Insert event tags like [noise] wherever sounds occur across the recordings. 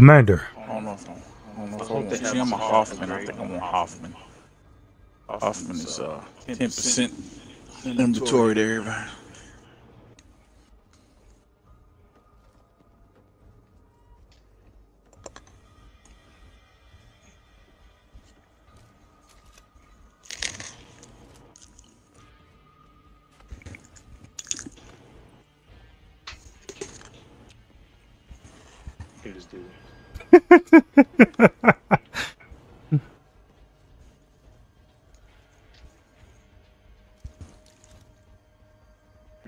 Commander. I don't know if I'm, I don't know if I want, see, I'm a Hoffman. I think I want Hoffman. Hoffman is uh 10% inventory to everybody. Look at this dude. [laughs]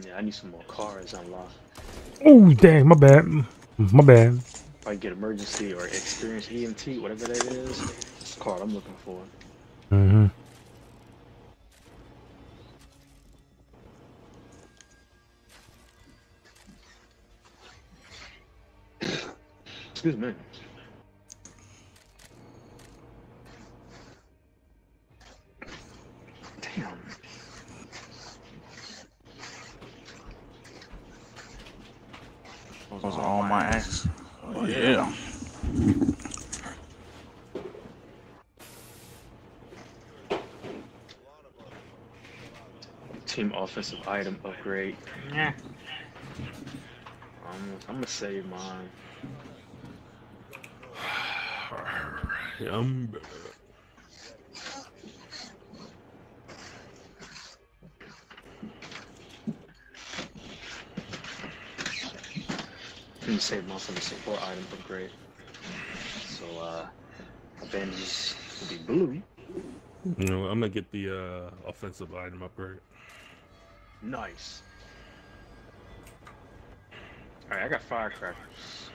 Yeah, I need some more cars unlocked. Oh, dang, my bad. My bad. If I get emergency or experience EMT, whatever that is, that's the card I'm looking for. Mm-hmm. [coughs] Excuse me. Damn. Those are all my acts. Oh, yeah. Team offensive item upgrade. Yeah. I'm, I'm gonna save mine. [sighs] Um, I'm gonna save mine for the support item upgrade. So uh, bandages will be blue. you know, I'm gonna get the uh, offensive item upgrade. Nice. All right, I got firecrackers.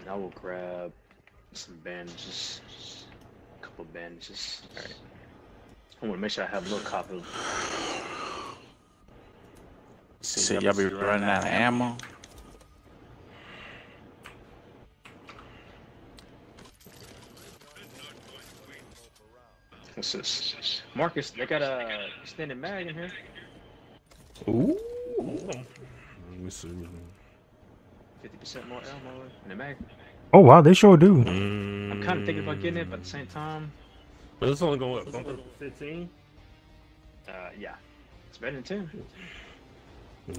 And I will grab some bandages. A couple bandages. All right. I want to make sure I have a little copy See, y'all be running out of ammo. What's this? Marcus, they got a extended mag in here. Ooh. Let me see. 50% more ammo in the mag. Oh, wow, they sure do. I'm kind of thinking about getting it, but at the same time, But it's only going up. Bump it up to 15. uh, yeah, it's better than 10.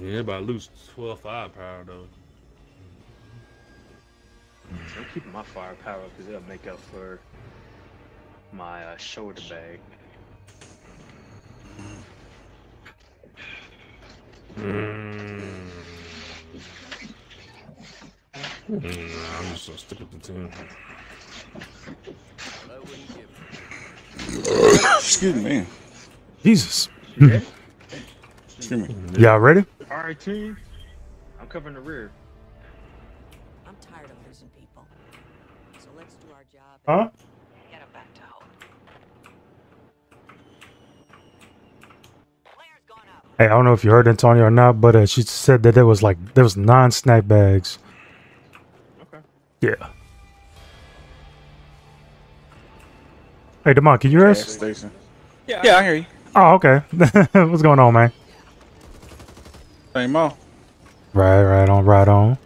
Yeah, but I lose 12 firepower though. I'm keeping my firepower because it'll make up for my uh, shoulder bag. Mm. Mm, I'm just gonna stick with the team. Excuse me. Jesus. Excuse me. Y'all ready? All right, team. I'm covering the rear. I'm tired of losing people. So let's do our job Huh? and get 'em back to hope. Flare's gone up. Hey, I don't know if you heard Antonio or not, but uh, she said that there was like there was nine snack bags. Okay. Yeah. Hey, Demont, can you hear Gas us? station. Yeah, yeah, I hear you. Oh, okay. [laughs] What's going on, man? Same old. Right, right on, right on.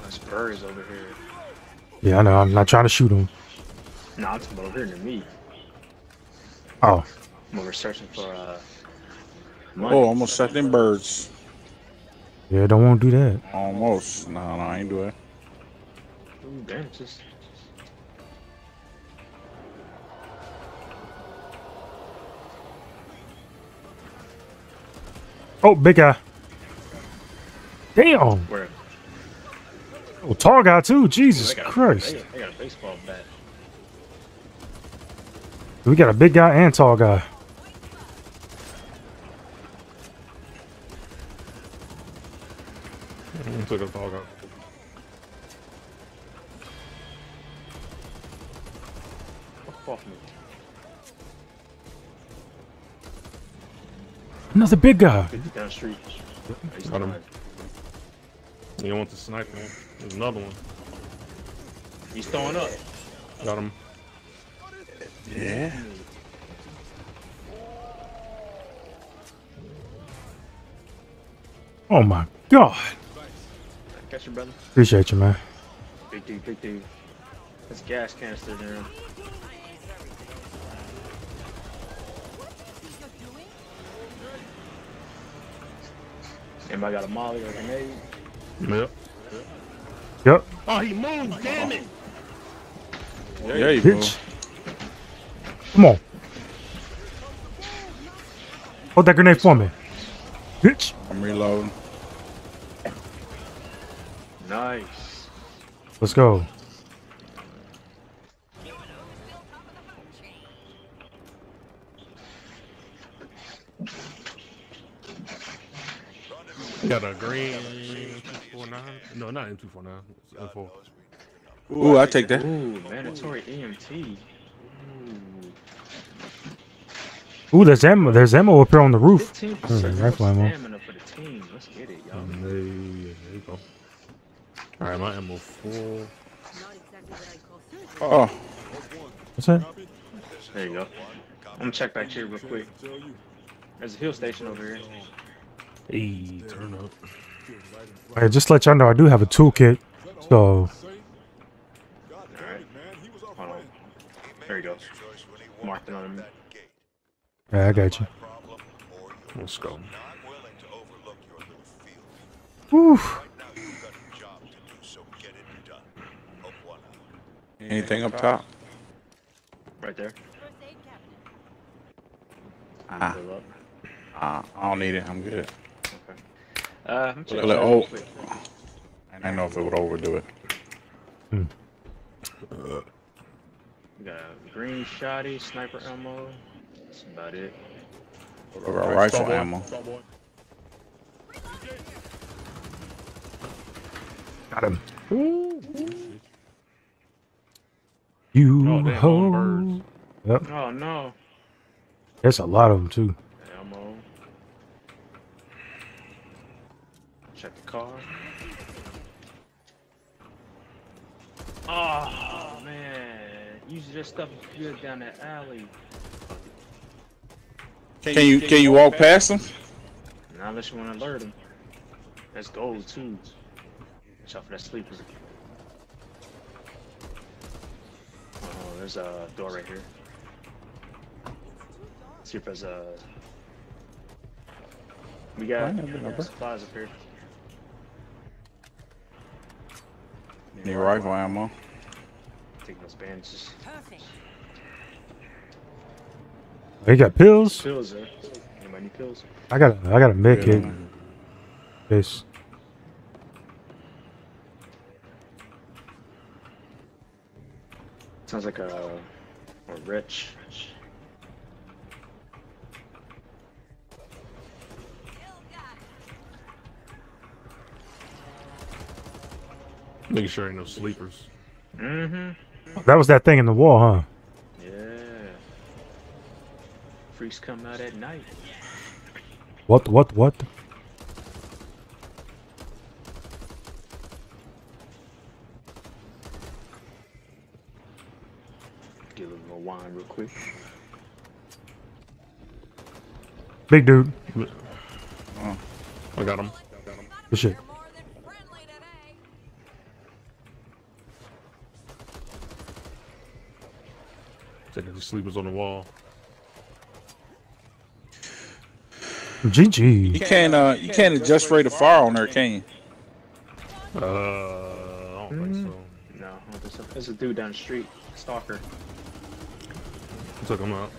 There's birds over here. Yeah, I know. I'm not trying to shoot him. Nah, I'm talking about over here near me. Oh, I'm over searching for uh. Money. Oh, almost shot them birds. yeah, don't want to do that. Almost. No, no, I ain't do it. Ooh, just. Oh, big guy. Damn. Where? Oh, tall guy too. Jesus They got a- Christ. They, they got a baseball bat. We got a big guy and tall guy. Took a fog out. Fuck off me. Another big guy. He's down the street. He's Got him. You don't want the sniper one. There's another one. He's throwing up. Got him. Yeah. Oh my god. Catch brother. Appreciate you, man. Big dude, big dude. That's gas canister there. Anybody got a molly or a grenade? Yep. Yep. Oh, he moved, damn it! There yeah, he moved. Come on. Hold that grenade for me. Bitch. I'm reloading. Nice. Let's go. Got a green M249. No, not M249. It's M4. Ooh, I take that. Ooh, mandatory EMT. Ooh, Ooh, there's ammo. There's ammo up here on the roof. 15% more rifle ammo. the team. Let's get it, y'all. There, there you go. All right, my ammo full. Not exactly what I'd call surgery. Oh, What's that? There you go. I'm gonna check back here real quick. There's a hill station over here. Hey, turn up. Hey, just to let y'all know, I do have a toolkit. So, Alright. Hold on. There you go. Marked it on him. Yeah, I got you. Let's go. Whew. anything up top? Right there. Ah, Fill ah, I don't need it. I'm good. Okay. Uh, I'm Well, oh. I don't know if it would overdo it. Hmm. We got green shotty, sniper ammo. That's about it. What about rifle Starboy. ammo? Starboy. Got him. You Oh, damn, ho. birds. Yep. Oh no. There's a lot of them too. Ammo. Check the car. Oh man. Usually this stuff is good down that alley. Can you can you walk past them? Not unless you want to alert them. That's gold too. Watch out for that sleeper. Oh, there's a door right here. See if there's a. We got Fine, I'll supplies up here. Need rifle ammo. Taking those bandages. Perfect. They got pills. Pills there. Anybody need pills? I got. A, I got a med kit. Yeah. Case. Sounds like a a rich. Making sure ain't no sleepers. Mm-hmm. That was that thing in the wall, huh? Yeah. Freaks come out at night. What? What? What? Give him a little wine real quick. Big dude. Oh, I got him. Good shit. You're more than. Taking the sleepers on the wall. You can't uh you can't adjust rate of fire on there, can you? Uh, I don't think so. No, I don't think so. There's a dude down the street. Stalker. Took him out.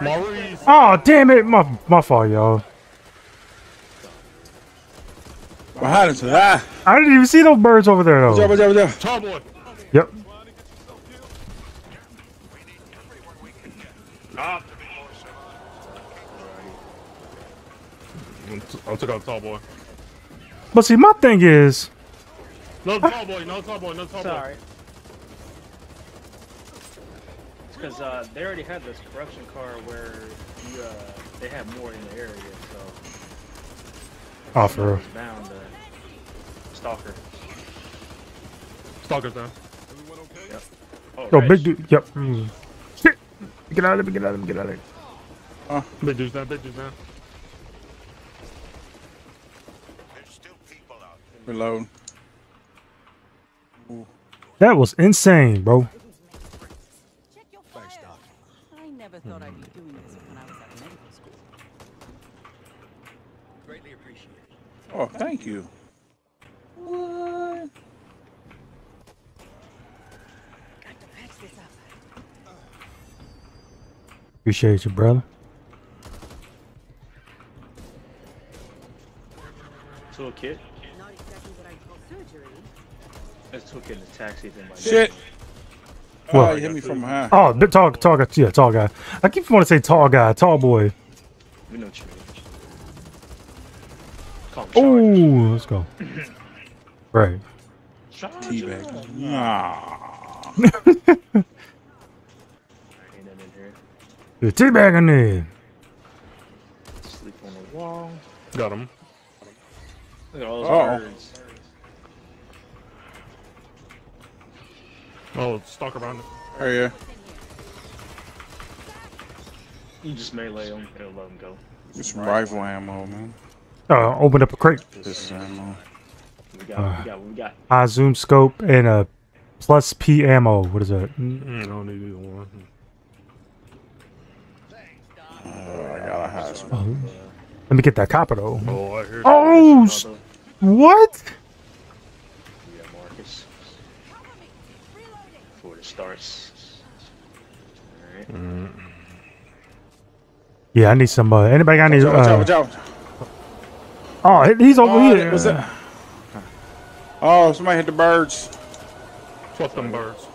Maurice. Oh damn it! My my fault, y'all. Behind us. Ah! I didn't even see those birds over there though. watch out, watch out. Yep. I took out tall boy. But see, my thing is, No tall boy. No tall boy. No tall boy. Sorry. Because uh, they already had this corruption car where you, uh, they have more in the area, so oh for real. it's bound to stalker. Stalker's down. Oh, Yo, Reg. big dude. Yep. Mm. Shit. Get out of there. Get out of there. Get out of there. Big dudes down, big dudes down. Reload. That was insane, bro. Check your fire. I never thought I'd be doing this when I was at medical school. Oh, thank you. What? Got to patch this up. Appreciate you, brother. Toolkit. Not exactly what I call surgery. Let's toolkit in the taxi thing by Shit. What? Oh, you hit me from behind. Oh, big tall, tall guy. Yeah, tall guy. I keep wanting to say tall guy, tall boy. We know what you mean. Call him Charge. Let's go. [laughs] Right. Charge. Teabag. Nah. Ain't nothing in here. The in. Sleep on the wall. Got him. Look at all those Uh-oh. birds. Oh, stalk around it. Oh, yeah. You just melee them. It'll let him go. Get some rifle ammo, man. Uh, opened up a crate. This is ammo. We got, Uh. we got, we got. High zoom scope and a plus P ammo. What is that? Mm, I don't need either one. Oh, I got a high smoke. oh, Let me get that copper though. Oh, I hear. Oh, what? We got Marcus. Before it starts. Alright. Mm. Yeah, I need some. Uh, anybody got any? Watch out, Uh, watch out. oh, he's over Oh, here. what's that? Oh, somebody hit the birds. Fuck them birds.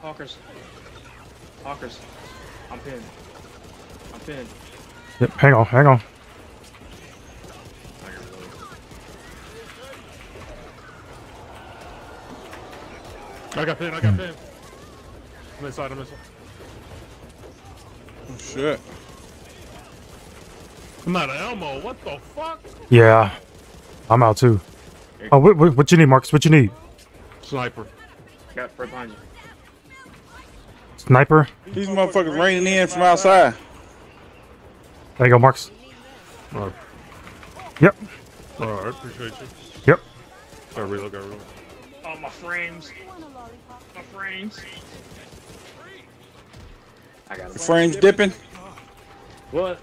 Hockers. Hockers. I'm pinned. I'm pinned. Yep, hang on, hang on. I got really. I got pin. I got pin. I'm inside. I'm inside. Oh, shit. I'm out of ammo. What the fuck? Yeah, I'm out too. Oh, what, what, what you need, Marcus? What you need? Sniper. Got right behind you. Sniper. These motherfuckers raining in from outside. There you go, Marcus. Yep, all right. Appreciate you. yep. Got reload. Got reload. Oh, my frames. My frames. I got The frames dipping. What?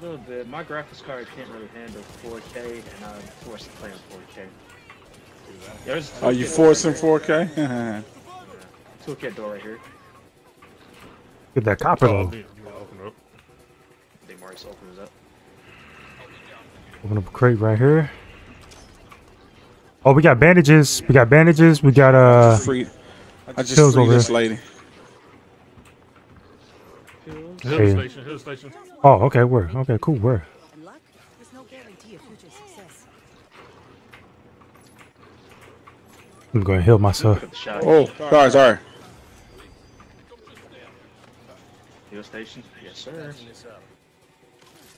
A little bit. My graphics card can't really handle 4K, and I'm forced to play in 4K. There's a Are you toolkit forcing door right 4K? here. Toolkit door right here. Get that copper though. yeah, you wanna open up. I think Marcus opens up. Open up a crate right here. Oh, we got bandages. We got bandages. We got uh. free. I just Pills freed over this there. lady. Hill Hey. station. Hill station. Oh, okay. Where? Okay, cool. Where? And luck is no guarantee of future success. I'm going to heal myself. Look at the shot. Oh, sorry, sorry. Fuel station. Yes, sir.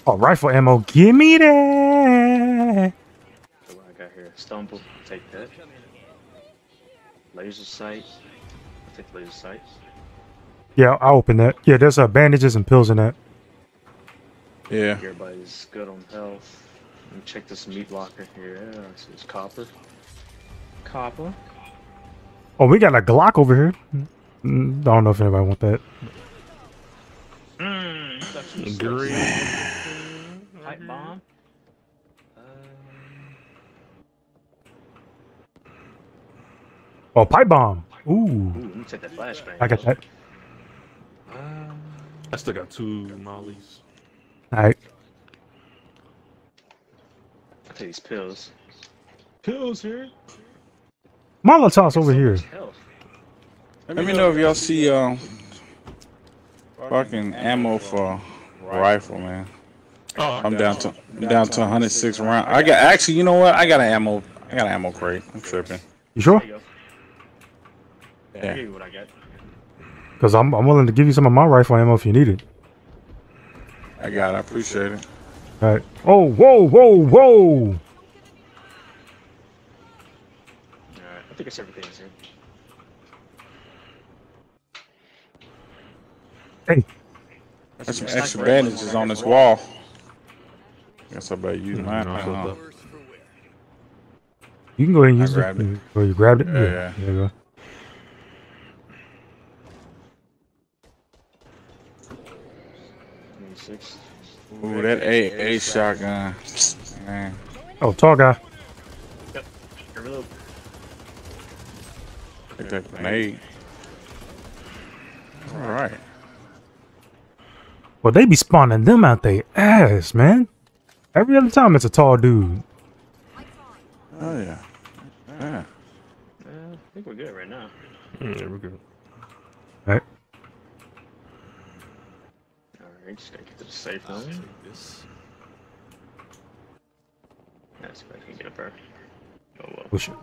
Oh, rifle ammo. Give me that. So what I got here? Stumble. Take that. Laser sight. I'll take laser sight. Yeah, I'll open that. Yeah, there's uh, bandages and pills in that. Yeah. Everybody's good on health. Let me check this meat locker here. Yeah, this is copper. Copper. Oh, we got a Glock over here. Mm, I don't know if anybody want that. Mmm. Green. Pipe bomb. Oh, pipe bomb. Ooh, ooh, let me take that flashbang. I got that. Um, I still got two mollies. All right. I'll take these pills. Pills here. Molotov's over here. Health. Let me know if y'all see um fucking ammo for rifle, man. Oh, I'm down to I'm down to 106 round. I got actually, you know what? I got an ammo. I got an ammo crate. I'm tripping. You sure? There you. I'll Yeah. give you what I got. Because I'm, I'm willing to give you some of my rifle ammo if you need it. I got. it. I appreciate it. All right. Oh, whoa, whoa, whoa. Alright, I think it's everything's here. Hey, There's some extra bandages on this wall. Guess I better use Mm, mine. no, I huh? flipped up. You can go ahead and use it. grabbed it. Oh, you grabbed it? Yeah, yeah. There you Ooh, that A A shotgun. Man. Oh, tall guy. Give it up. Take that grenade. Alright. Well, they be spawning them out they ass, man. Every other time it's a tall dude. Oh yeah. Yeah. Uh, I think we're good right now. Mm, yeah, we're good. Right? Alright, just gotta get to the safe zone. That's good. I can get up there. Oh well. Push it.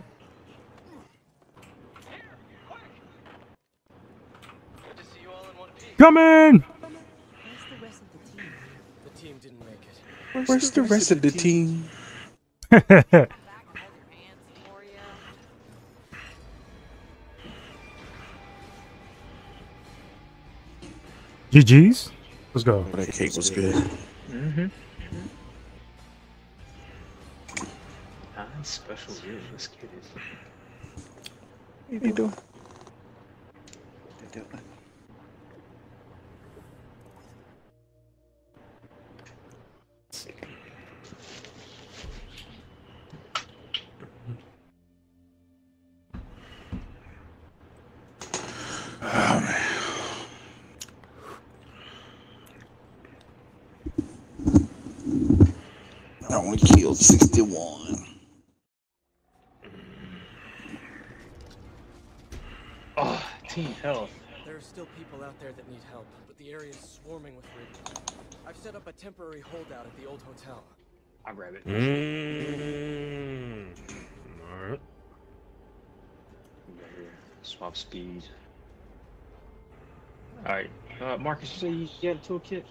Coming! Where's the rest of the team? [laughs] Where's the rest of the team? Back and hold your hands for ya. GG's. Let's go. Oh, that cake was good. Mm-hmm. Ah, special gear. Let's get it. What you doing? Only killed 61. Oh, team health. There are still people out there that need help, but the area is swarming with Ridden. I've set up a temporary holdout at the old hotel. I grab it. Mm. All right. Right here. Swap speed. Alright. Uh, Marcus, you say you got a toolkit?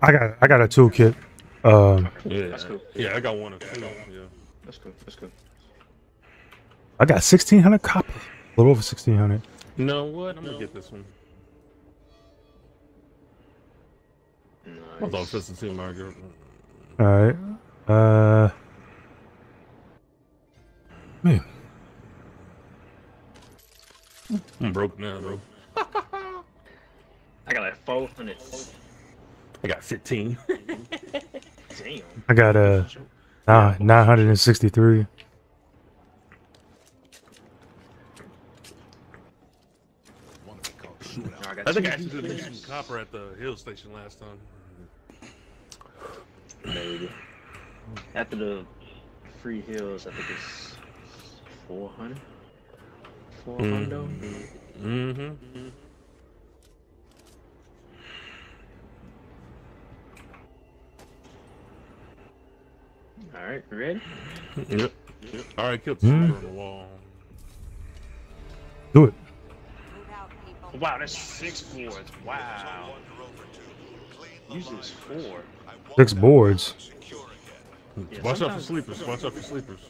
I got I got a toolkit. Um, Yeah. That's cool. Yeah, I got one or two. Yeah. That's cool. That's cool. I got sixteen hundred copper. A little over sixteen hundred. You know what? I'm gonna get this one. I thought Nice. this was too my girl. All right. Uh, man, I'm broke now, bro. [laughs] I got like 400. I got 15. [laughs] Damn. I got uh nine nine hundred and sixty three. I, think I actually did pieces. make some copper at the hill station last time. Maybe. After the free hills, I think it's 400. 400. Mm-hmm. Alright, you ready? Yep. yep. All right, killed the Mm. on the wall. Do it. Move out, people. Wow, that's six boards. Wow. Usually it's four. Six boards. Yeah, Watch out for sleepers. Watch out for sleepers.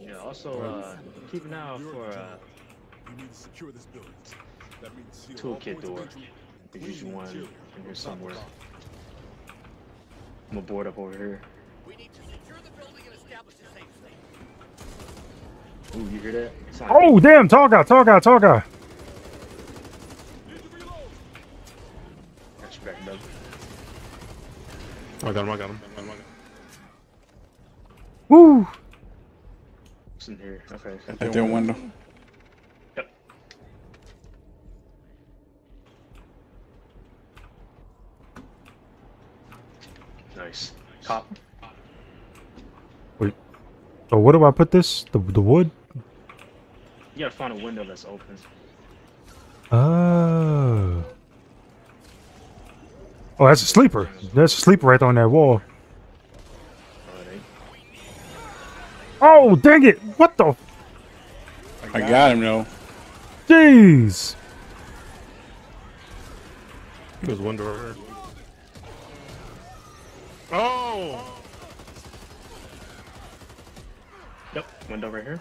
Yeah, also, uh, keep an eye out for uh, toolkit door. There's usually one in here somewhere. I'm gonna board up over here. Ooh, you hear that? Oh damn! Tall guy, tall guy, tall guy. Got you back, Doug. I got him. I got him. I got him. Woo! What's in here? Okay. At their window. Yep. Nice. Cop. So where do I put this? The the wood? You gotta find a window that's open. Oh. Oh, that's a sleeper. That's a sleeper right on that wall. Oh, dang it! What the? I got him though. Jeez! There's one door. Oh! Yep. Window right here.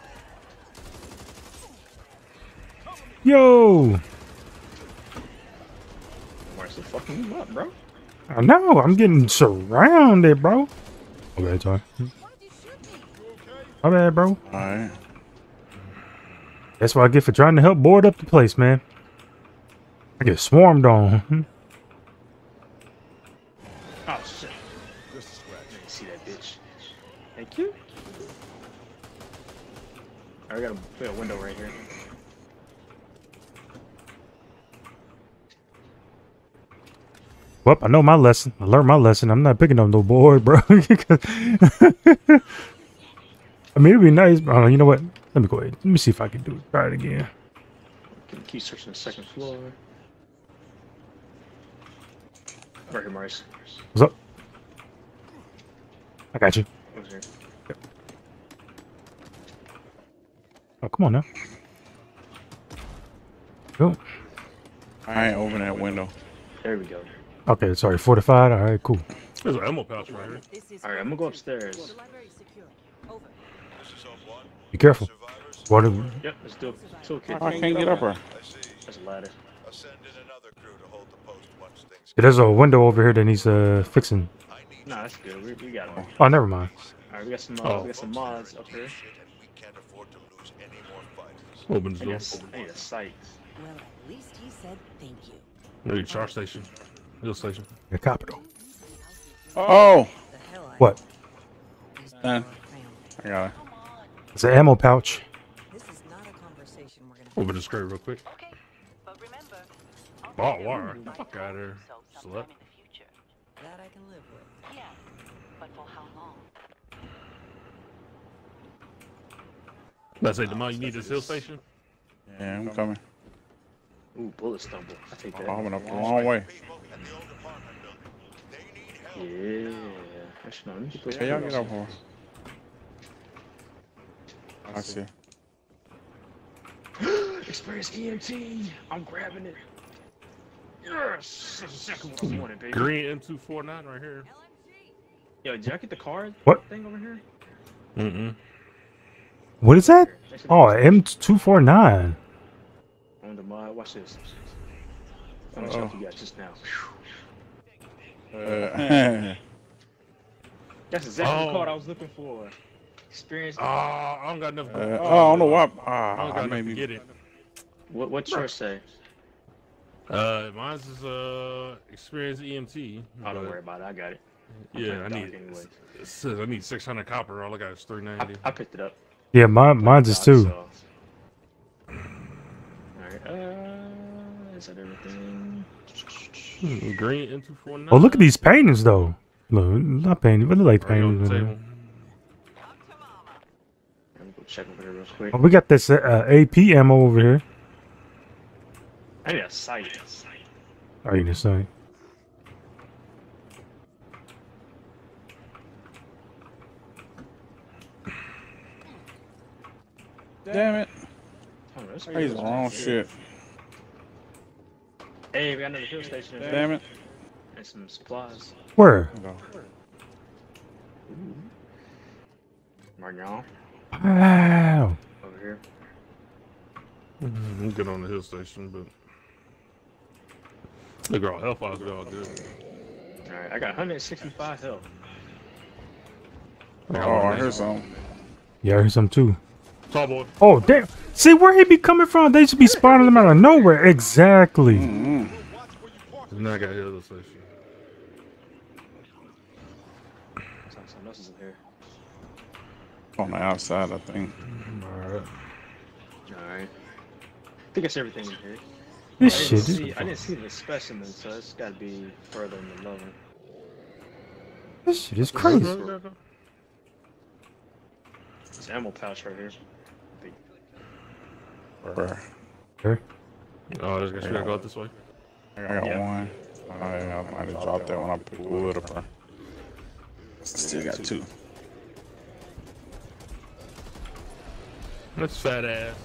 Yo! Marcus Just fucking him up, bro. I know. I'm getting surrounded, bro. Okay, sorry. My bad, bro. Alright. That's what I get for trying to help board up the place, man. I get swarmed on. Oh shit. I didn't see that bitch. Thank you. I got a, we got a window right here. Well, I know my lesson. I learned my lesson. I'm not picking up no board, bro. [laughs] I mean, it'd be nice. But, uh, you know what? Let me go ahead. Let me see if I can do it. Try it again. Can keep searching the second floor. Right here, Maurice. What's up? I got you. Over here. Oh, come on now. Go. I ain't open that window. There we go. Okay, sorry. Fortified. All right, cool. There's an ammo pouch right here. Alright, I'm gonna go upstairs. The library is secure. Over. Be careful. What? if- Yep, let's do a toolkit. I can't get up her. There's a ladder. Ascend in another crew to hold the post once things There's a window over here that needs uh fixing. Nah, that's good. We, we got it. Oh, never mind. Alright, we got some uh, Oh. we got some mods up here. shit and we can't afford to lose any more fighters. Open the I door. guess I need a sight. Well, at least he said thank you. Maybe charge station. Hill station. The capital. Oh! The What? These uh, people Done. are family. I got it. It's an ammo pouch. This is not a conversation we're gonna Open the screen real quick. Okay, but remember, wire. Fuck out of there. so sometime Select. in the future. that I can live with. Yeah, but for how long? Let's say the amount you need this hill station. Yeah, I'm coming. Ooh, bullet stumble. I take that. I went up the long way. People at the old apartment building. They need help. Yeah. Actually, no, let me just put Hey, y'all get up here. I see. [gasps] Experience EMT. I'm grabbing it. Yes, that's exactly what I wanted, baby. Green M249 right here. Yo, did y'all get the card? What? thing over here? Mm-mm. What is that? Oh, M249. On the mod. Watch this. How much stuff you got just now? Uh, [laughs] That's exactly the Oh. card I was looking for. Experience. Ah, I don't got enough. uh, oh, I don't know why. I don't got I enough made to me. get it. What what yours say? Uh, mine's is uh experience EMT. Oh, don't worry about it. I got it. I'm Yeah, I need. Anyway. It says I need 600 copper. All I got is I, 390. I picked it up. Yeah, mine, mine's is Doc, too. so- Alright, uh, is that everything? Green M249. Oh, look at these paintings, though. Look, not paintings, but they like Right paintings. the in table. there. Let me go check over here real quick. Oh, we got this uh, AP ammo over here. I need a sight. Oh, you just say. Damn it. Oh, that's He's the wrong shit. Hey, we got another hill station. in there. Damn it. And some supplies. Where? Marignon Wow. over here. Mhm, I'm good on the hill station, but the girl health wise, we all good. Alright, I got 165 health. Oh, I heard some. Yeah, I heard some too. Tall. Oh, damn. See where he be coming from? They should be spawning them out of nowhere. Exactly. Mm-hmm. Now I got hill station. Something else is in here. On the outside, I think. Alright. Alright. I think it's everything in here. This I shit. didn't, see, I didn't see the specimen, so it's got to be further in the lower. this shit is crazy. It's ammo pouch right here. Big- Bruh. Oh, there's gonna go out this way. I got Yeah. one. Oh, yeah, I might have dropped that when I picked wood up. bruh. Still got two. That's fat ass.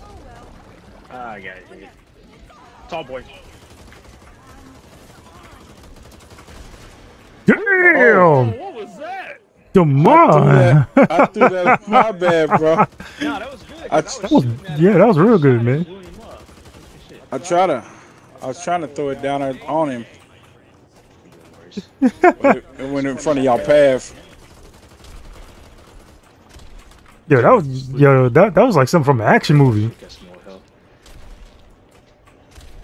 Ah, I got it here. Tall boy. Damn. What was that? Come I threw that. I threw that. My bad, bro. No, that was good. 'cause I- I That was, yeah, that was real good, man. blew him up. Shit. I try to. I was trying to throw it down on him. Nice. It went in front of y'all path. Yo, that was yo, that that was like something from an action movie.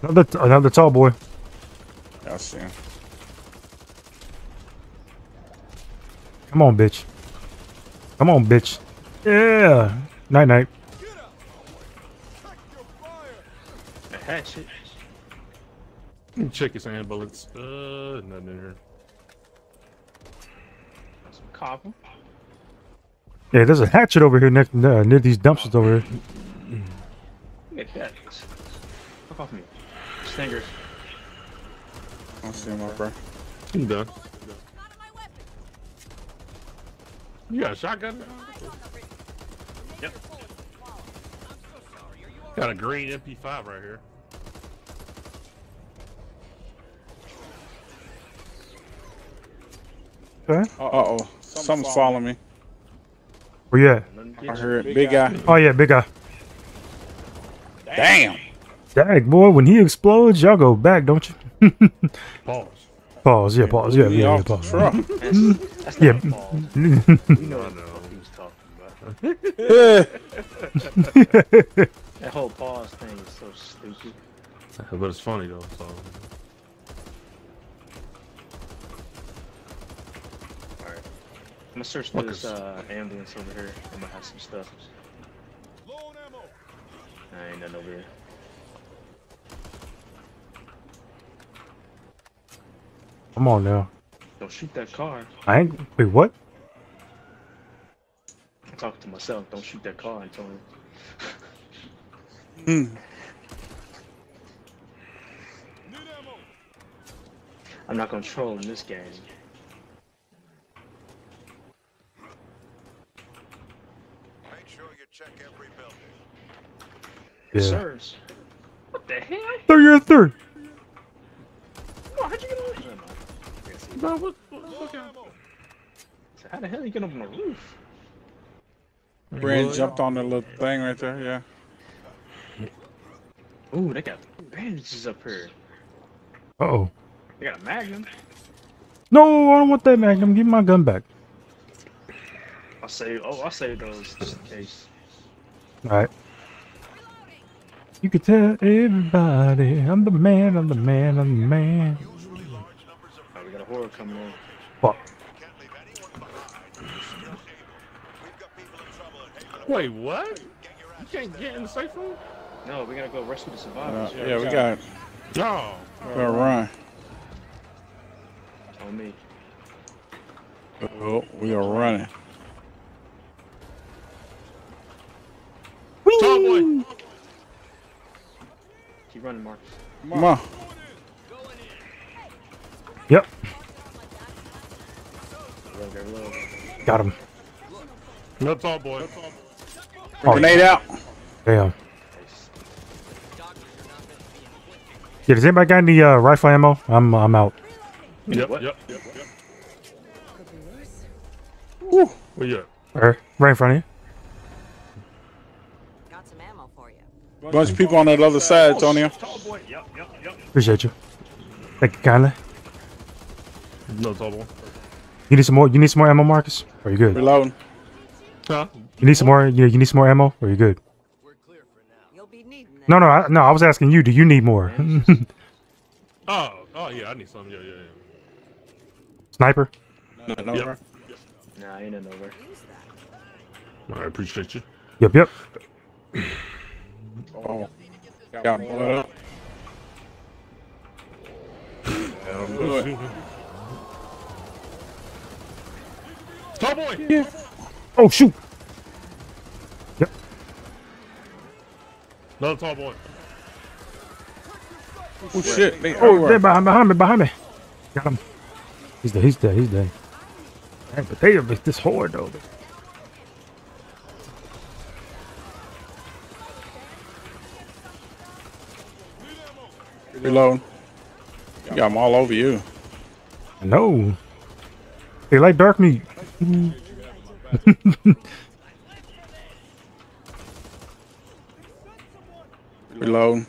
Another another tall boy. Y'all see him. Come on, bitch. Come on, bitch. Yeah. Night night. A hatchet. Check his hand bullets. Uh, nothing in here. Some copper. Yeah, there's a hatchet over here next uh, near these dumpsters over here. Look at that. Fuck off me. Stinger. I don't see him, my bro. I'm done. You got a shotgun? Yep. Got a green MP5 right here. Okay. Uh oh. Something's following me. Where you at? I get you. heard big guy. Oh yeah, big guy. Damn. Dag boy, when he explodes, y'all go back, don't you? [laughs] Pause. pause. Yeah, pause. Yeah, He yeah, yeah, pause. [laughs] That's, that's [laughs] Yeah. not a. You know what the know. fuck he was talking about. That whole pause thing is so stupid. But it's funny though. So I'm gonna search Look this uh, ambulance over here. I might have some stuff. I ain't nothing over here. Come on now. Don't shoot that car. I ain't. Wait, what? I'm talking to myself. Don't shoot that car, Antonio. Hmm. I'm not gonna troll in this game. Make sure you check every building. Yeah. Sirs. What the hell? Third year third. How'd you get on? Never mind. I guess he- no, what, what, okay. So How the hell you get up on the roof? Brand jumped on the little thing right there. Yeah. Ooh, they got bandages up here. Uh oh. They got a magnum. No, I don't want that magnum. Give me my gun back. I'll save. Oh, I'll save those just in case. All right. You can tell everybody I'm the man. I'm the man. I'm the man. Usually large numbers of Oh, we got a horror coming in. Fuck. can't leave anyone behind. You're still able. We've got people in trouble at Wait, what? You can't get in the safe room? No, we gotta go rescue the Uh, survivors. yeah, we got. No. We gotta run. On me. Oh, we are running. Tall boy. Keep running, Marcus. Come on. Yep. Real, very low. Got him. No tall boy. Oh, Grenade out. Damn. Yeah, does anybody got any uh, rifle ammo? I'm I'm out. Yep, What? yep, yep, yep. Woo. Where you at? Right, right in front of you. Got some ammo for you. Bunch of people on that other side, Antonio. Yep, yep, yep. Appreciate you. Thank you kindly. No tall boy. You need some more. You need some more ammo, Marcus? Are you good? Reloading. Huh? You need some more. You, you need some more ammo? Or you good? You'll be needing. No, no, I, no. I was asking you. Do you need more? [laughs] Oh, oh yeah, I need some. Yeah, yeah, yeah. Sniper. No, no, Yep. bro. Nah, ain't nothing over. I appreciate you. Yep, yep. [clears throat] Oh. Got blood up. That'll do it. Tall boy. Oh shoot! Yep. Another tall boy. Oh shit. They Oh, everywhere. they're behind, behind me, behind me. Got him. He's dead. He's dead. He's dead. Hey, but they are this horde though. Reload. You got them all over you. No. They like dark meat. [laughs] Reload.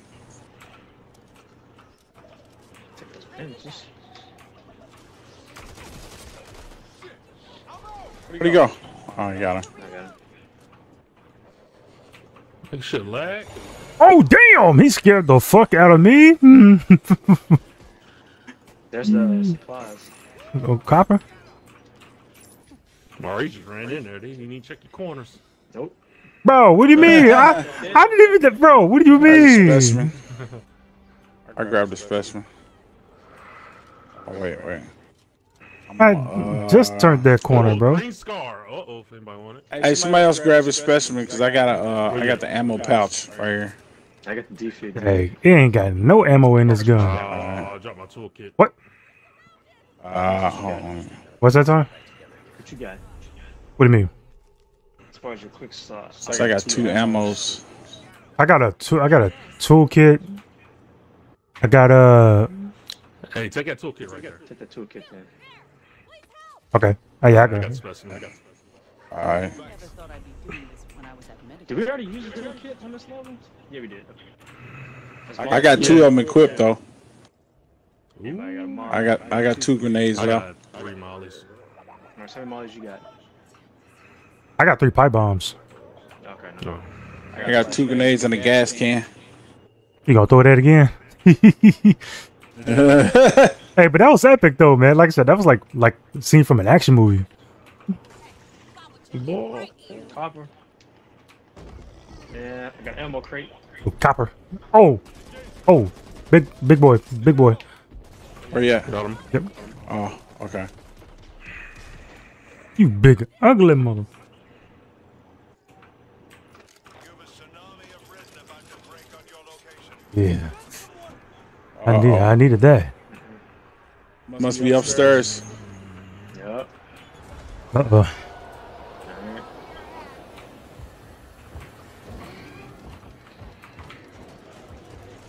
Where'd he go? Oh, you got him. I got him. That shit lag. Oh damn! He scared the fuck out of me. Hmm. [laughs] There's the supplies. oh, copper. Maurice just ran in there. They didn't even check your corners. Nope. Bro, what do you mean? I, I didn't even. Bro, what do you Grab the mean? specimen. I grabbed the specimen. Oh, wait, wait. I'm, I uh, just turned that corner, Oh, bro. Green scar. Uh oh, if anybody want it. Hey, somebody else grab his specimen because I got a, uh, I got the ammo pouch right here. I got the defeat. Hey, it ain't got no ammo in this gun. Oh, I dropped my toolkit. What? Uh, hold on. What's that time? What you got? What do you mean? As far as your quick sauce. So I got two ammos. I got a tool. I got a toolkit. I got a. Hey, take that toolkit right there. Take the toolkit then. Okay. Oh yeah, I I got got the it. specimen. I got All right. Never thought I'd be doing this when I was at medical. Did we already use the toolkit on this level? Yeah, we did. Okay. I got two of them equipped though. Yeah, I got, I got I got two grenades I got three mollies. How many mollies you got? I got three pipe bombs. Okay, no. Oh. No. I got two grenades and a gas can. You gonna throw that again? [laughs] hey, but that was epic though, man. Like I said, that was like like a scene from an action movie. Boy, Copper. Yeah, I got ammo crate. Oh, copper. Oh, oh, big big boy, big boy. Where you at? Got him. Yep. Oh, okay. You big ugly mother. You have a tsunami of Ridden about to break on your location. Yeah. I need I needed that. Must be upstairs. Yup. Uh oh. Alright.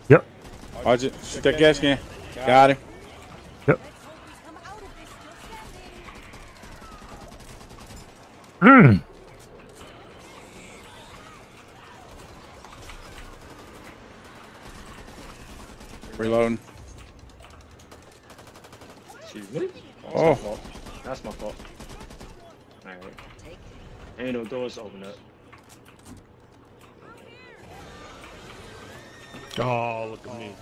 Yep. Watch it. Shoot that gas can. Got him. Yep. Hmm. Reloading. Excuse me. Oh. That's my fault. That's my fault. Alright. Ain't no doors open up. Oh, look at me.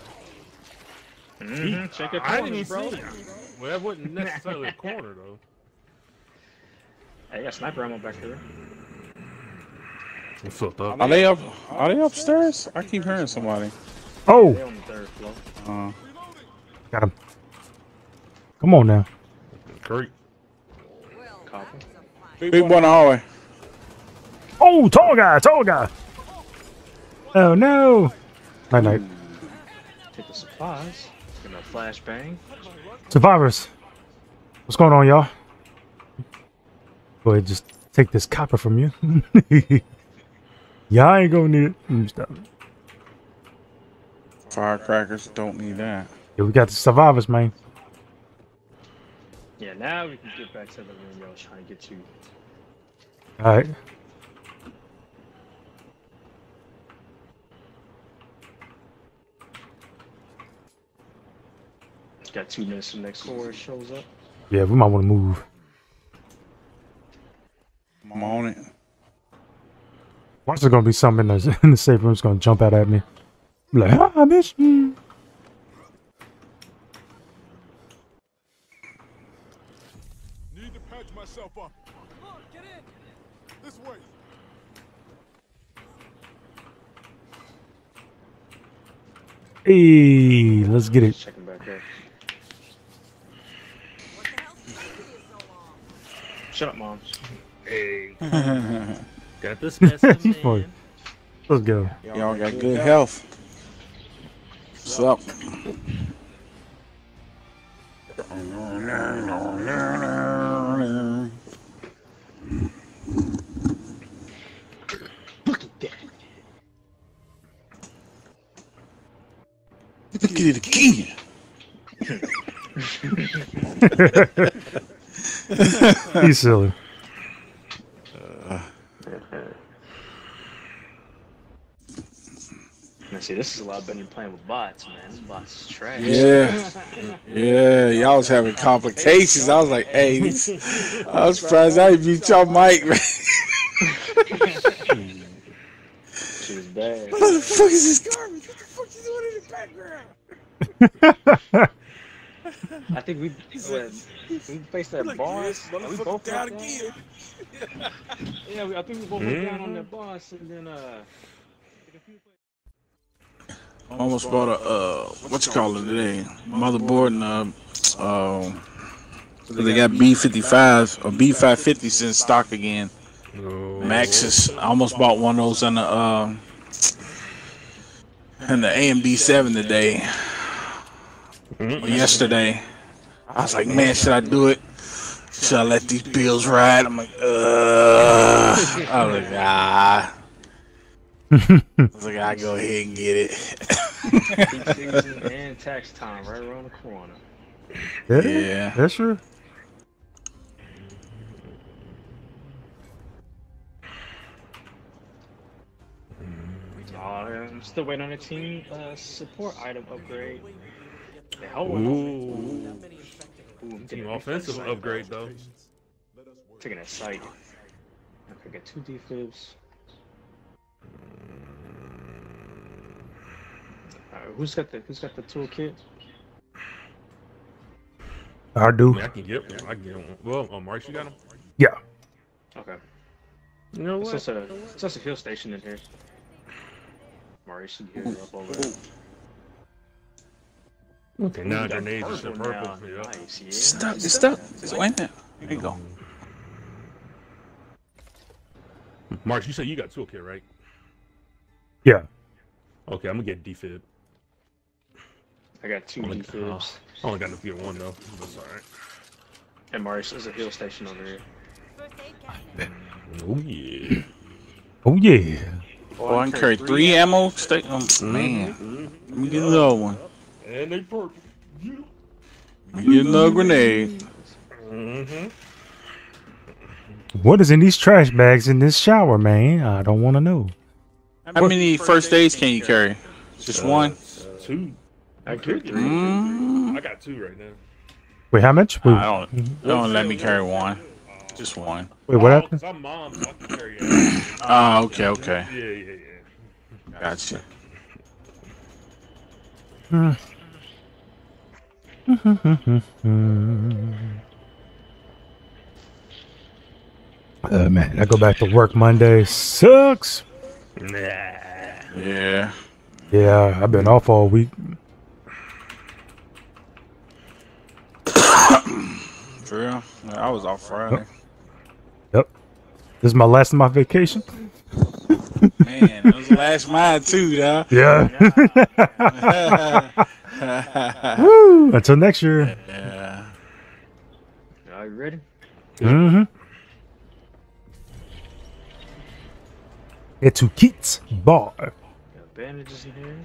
Mm-hmm. Check your I didn't even bro. see that. Well, that wasn't necessarily a corner though. Hey, got sniper ammo back there. It's flipped up. Are they up? Are they upstairs? I keep hearing somebody. They Oh, on the third floor. Uh, got him. Come on now. Great. Copper. big one in the hallway. Oh, tall guy, tall guy. Oh no. Night night. Take the supplies. Give me a flashbang. Survivors. What's going on, y'all? Go ahead, just take this copper from you. [laughs] y'all ain't gonna need it. Stop. Firecrackers don't need that. Yeah, we got the survivors, man. Yeah, now we can get back to the room y'all trying to get you. All Got two minutes till next door shows up. Yeah, we might want to move. I'm on it. Watch there's gonna be something in the, [laughs] in the safe room that's gonna jump out at me. I'm like, ah, bitch. mm." Need to patch myself up. Come on, get in. This way. Hey, let's get it. Checking back up. Shut up, mom. Hey. [laughs] Got this He's funny. specimen. Let's go. Y'all got good health. What's up? Look at that. Look at it again. [laughs] [laughs] [laughs] He's silly. Let's See, this is a lot better than playing with bots, man. This bots is trash. Yeah. Yeah, y'all was having complications. I was like, hey, I was surprised I beat your mic, man. She was bad. What the fuck is this garbage? What the fuck you doing in the background? [laughs] I think we when we faced that boss. We both down again. [laughs] yeah, we, I think we both went down on that boss, and then uh. Almost bought a uh, what you call it today? Motherboard and uh, um, they got B55s or B550s in stock again. No. Maxis. I almost bought one of those in the uh, in the AMD 7 today. Or yesterday. I was like, man, should I do it? Should I let these bills ride? I'm like, uh. I was like, ah. I was like, I go ahead and get it. And tax time right around the corner. Yeah, Yeah. that's true. Oh, I'm still waiting on a team uh, support item upgrade. The hell with Ooh. Ooh, I'm Team offensive upgrade though. Taking a sight. I got two defibs. Alright, who's got the who's got the toolkit? I I do. mean, I can get. I can get one. Well, um, Mark, you got him. Yeah. Okay. You know It's what? just a it's just a hill station in here. Maurice, you can up over there. Okay, now Ooh, got grenades is the purple now. purple. Yeah. Nice, yeah. It's stuck. It's stuck. It's wait a minute. There you go. Mark, you said you got toolkit, right? Yeah. Okay, I'm gonna get defib. I got two Only, defibs. Oh, I only got to get one though. That's all right. And Maurice, there's a hill station over here. First aid cabinet. Oh yeah. Oh yeah. Oh, I can carry three ammo. Stay, oh, man. Let me get another one. And they purple. Let me get another grenade. Mm-hmm. What is in these trash bags in this shower, man? I don't want to know. How many first aids can you carry? Just one? Two. I carry three. Mm, I got two right now. Wait, how much? Wait, I don't. Don't let me carry one. Just one. wait what Oh, happened? 'cause I'm mom, so carry it. [clears throat] Ah, okay, okay. Yeah, yeah, yeah. Gotcha. Uh, man, I go back to work Monday. Sucks. Yeah. Yeah, I've been off all week. [coughs] For real? I was off Friday. Yep. This is my last of my vacation. Man, that was the last mine too, dog. Yeah. [laughs] [laughs] Woo! Until next year. yeah. Are you ready? Mm-hmm. It's to Keats Bar. Got bandages in here.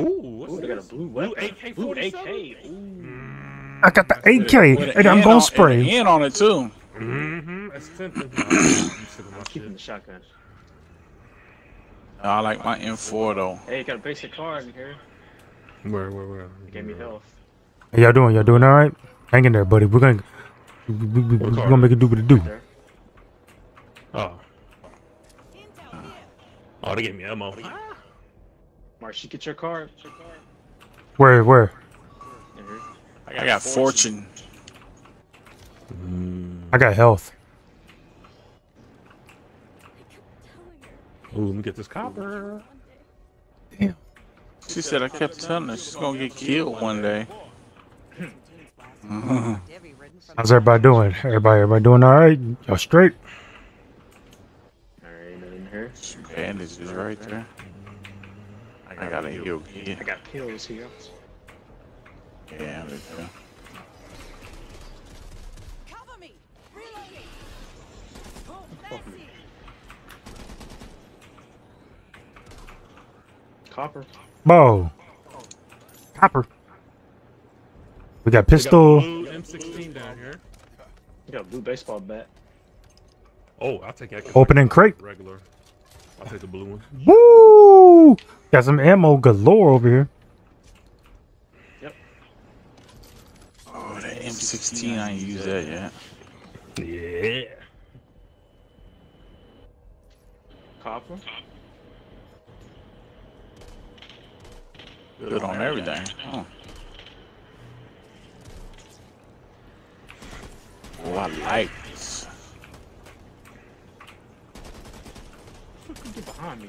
Ooh, what's Ooh, they got a this? blue Blue. AK Blue AK. Ooh. I got the AK, With and I'm gonna on- spray. and N on it too. Mm-hmm. That's tempting. I'm sick [coughs] of my I'm keeping the shotgun. I like my M4 though. Hey, you got a basic card in here. Where, where, where? Gave me health. How y'all doing? Y'all doing all right? Hang in there, buddy. We're gonna we, we, we, we're gonna make it do what it do. There. Oh. Intel here. Oh, they gave me ammo. Ah. Marsh, you get your card. Your card. Where? Where? In here. I got fortune. I got health. Ooh, let me get this copper. She said I kept telling her she's gonna get killed one day. Debbie ridden from How's everybody doing? Everybody, everybody doing all right? Y'all straight? Alright, in here. Some bandages right there. I got a heal kit. I got pills here. Yeah, there you go. Cover me. Reloading. Oh, Fuck me. Copper. Bo. Copper. We got We got pistol. blue M16 down here. You got a blue baseball bat. Oh, I'll take that. Opening I got crate. Regular. I'll take the blue one. Woo! Got some ammo galore over here. Yep. Oh, that M16, I ain't used that yet. Yeah. Copper. Good on everything. Oh. Oh, I like this. Get behind me.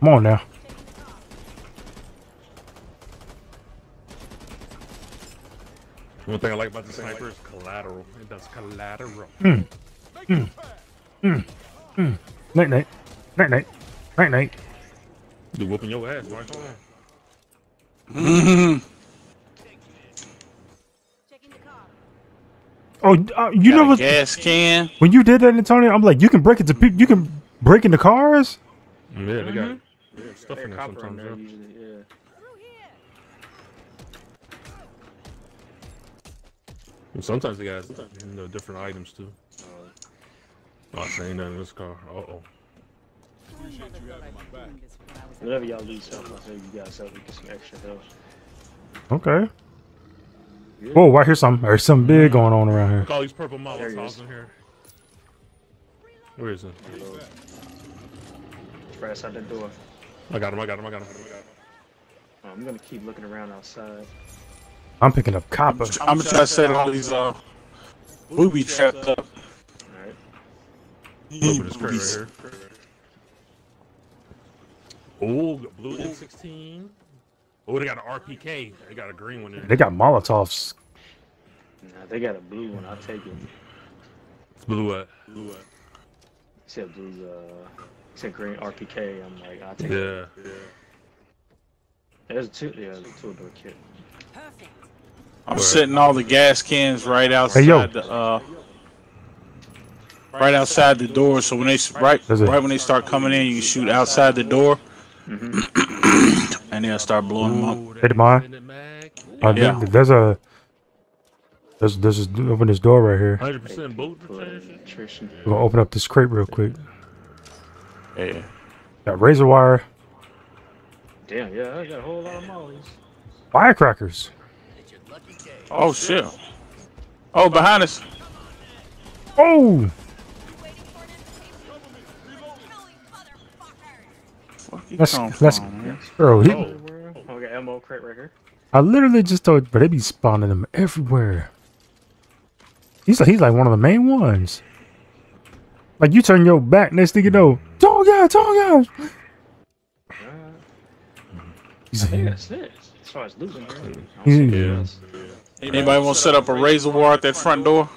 Come on now. One thing I like about the sniper is collateral. It does collateral. Hmm. Hmm. Night night. Night night. Night night. You whooping your ass, Mike. Hold on. Checking the car. Oh, uh, you Got know what? gas can. When you did that, Antonio, I'm like, you can break into people. You can break into cars. Yeah, they got yeah, stuff They in there copper in sometimes. there Yeah. usually. Yeah. And sometimes they got you know different items too. Oh, I ain't nothing in this car. Uh oh. Whenever y'all lose something, I say you got something, get some extra health. Okay. Whoa, I hear something. There's something big going on around here. Look all these purple There he molotovs in here. Where is it? Right outside the door. I got him. I got him. I got him. Oh, I'm gonna keep looking around outside. I'm picking up copper. I'm gonna try to set all these uh booby trapped up. Alright. Open this crate right here. Oh, blue M16. Oh, they got an RPK. They got a green one in They got Molotovs. Nah, they got a blue one. I'll take it. It's blue. what? blue. He said blue, uh, he said green RPK. I'm like, I'll take Uh, it. yeah. There's two, yeah, there's a two door kit. perfect. I'm setting all the gas cans right outside Hey, yo. the uh right outside the door. So when they right right when they start coming in, you can shoot outside the door, [clears throat] and they'll start blowing them up. Ooh, Hey, Demar. Uh, Yeah. there's a. There's this is open this door right here. 100% bullet Put We're gonna open up this crate real quick. Yeah. Got razor wire, Damn, yeah, I got a whole lot of mollies. firecrackers. Oh shit. Oh, behind us. Oh, Fuck you let's come let's from, man? bro. He, Oh, we got ammo crate right here. I literally just told, but they be spawning them everywhere. He's like he's like one of the main ones. Like you turn your back, next thing you know, dog out, dog out. Alright. He's I think that's it. As far as looting, right? I don't He's see in anything here. else. Anybody want to set up a razor wire at that front door?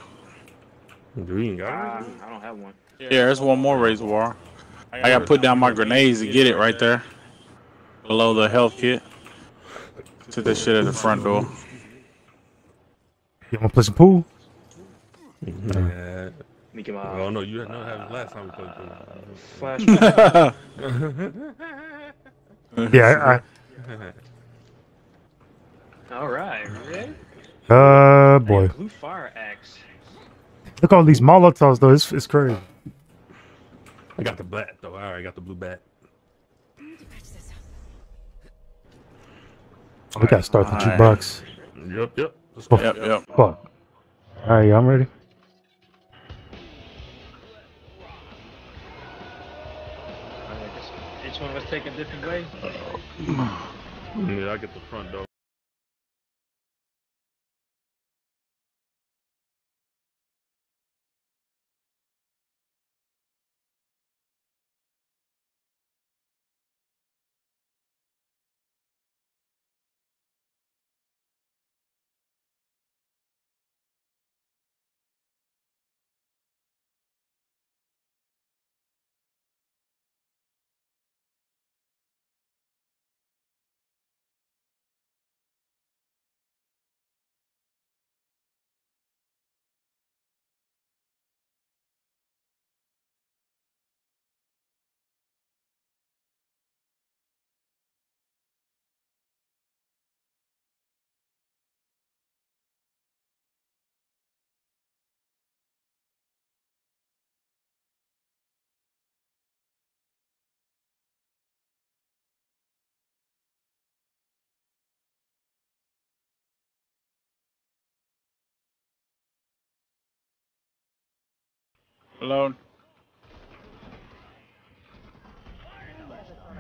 Do we Ah, got? I don't have one. Yeah, there's one more razor wire. I gotta put down my grenades to get it right there. Below the health kit. Set that shit at the front door. You wanna play some pool? Yeah. Let me Oh no, you had no have last time we played pool. flashlight. [laughs] Yeah, All right, ready? Uh, boy, Blue fire axe. look at all these Molotovs though. It's, it's crazy. I got the bat though. All right, I got the blue bat. We gotta start the Alright. jukebox. Yep, yep. Let's. Yep, yep. Fuck. All right, y'all ready? All right, I guess each one of us take a different way. Yeah, I get the front door. Alone.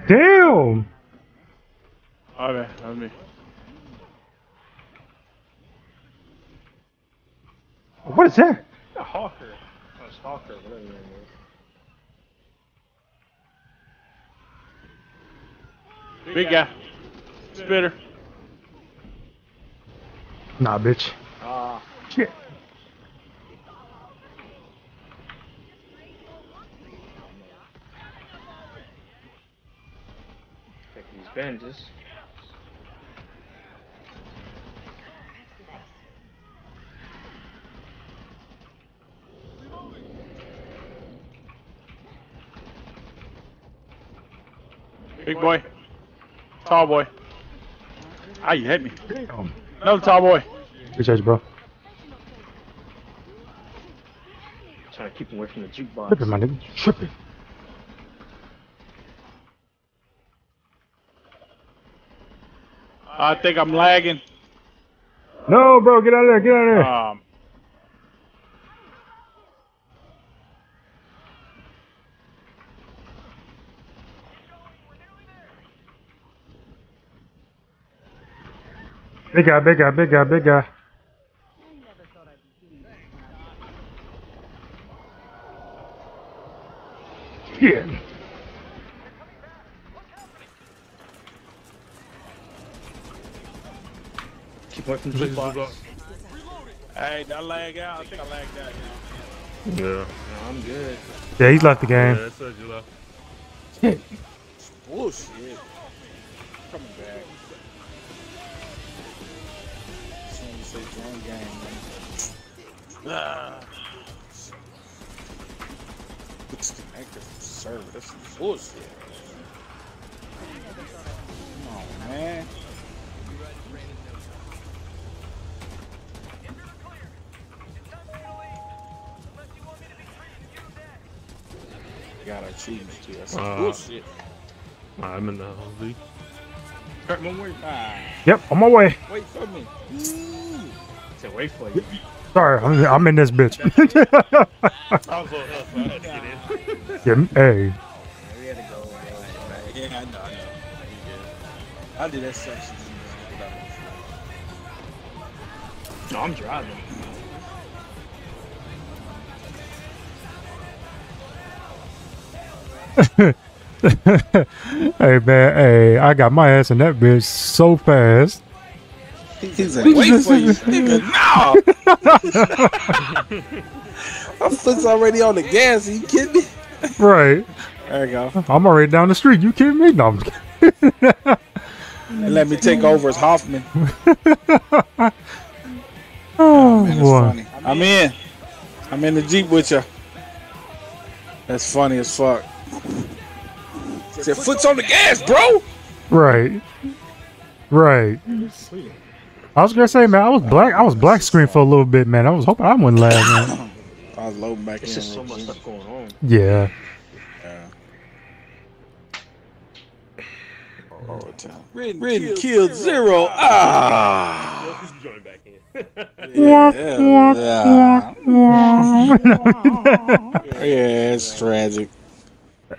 Damn. Okay, that's me. What is that? A Hocker. A stalker, whatever that is. Big guy. Spitter. Nah, bitch. Ah, Shit. take these bandages. Big boy. Tall boy. Ah, you hit me. Damn. Another tall boy. Appreciate you, bro. Trying to keep him away from the jukebox. Tripping, my nigga. Tripping. I think I'm lagging. No, bro, get out of there. Get out of there. Um, Big guy, big guy, big guy, big guy. Shit. Keep away from hey, did I lag out? I think I lagged out. Yeah. No, I'm good. Yeah, he's left the Yeah, game. it says you left. [laughs] Bullshit. Coming back. As soon as you say join game, man. Ah. Disconnected from server. That's some bullshit. Come on, man. Got our achievements too. That's some Uh, bullshit. I'm in the Humvee. Hurt my way. Ah, Yep, on my way. wait for me. Said wait for you. Sorry, I'm, I'm in this bitch. [laughs] I was on us, I had get in. yeah, hey. We had to go. Yeah, I know, I know. I did that section. No, I'm driving. Hey man, hey, I got my ass in that bitch so fast. He's like, wait for you, [laughs] nigga. No! [laughs] My foot's already on the gas. Are you kidding me? Right. There you go. I'm already down the street. You kidding me? No, I'm kidding. And let me take over as Hoffman. [laughs] oh, Man, oh, boy. funny. I'm in. I'm in the Jeep with you. That's funny as fuck. Said, foot's on the gas, bro. Right. Right. I was gonna say, man, I was black. I was black screen for a little bit, man. I was hoping I wouldn't lag, man. I was loading back It's in. just so much stuff going on. Yeah. Yeah. All the time. Ridden killed zero. Ah. Join. [laughs] Yeah, yeah. [laughs] yeah, it's tragic.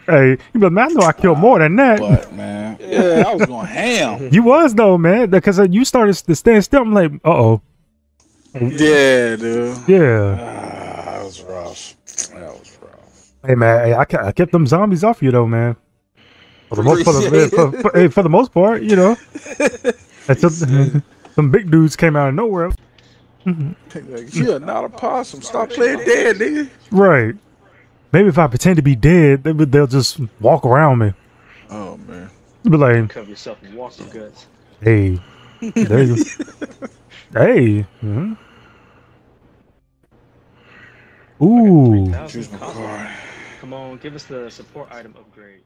Hey, you but man, I know I killed more than that. But man, yeah, I was going ham. [laughs] You was though, man, because you started to stand still. I'm like, uh oh, Yeah, dude. yeah. Ah, that was rough. That was rough. Hey man, hey, I, I kept them zombies off you though, man. For the most, for the, [laughs] for, for, hey, for the most part, you know. Until [laughs] some big dudes came out of nowhere. You're not a possum. Stop playing dead, nigga. Right. Maybe if I pretend to be dead, they, they'll just walk around me. Oh man. Be like, Cover yourself in walking guts. hey, there you. [laughs] hey. mhm. Ooh. Choose my car. Come on, give us the support item upgrade.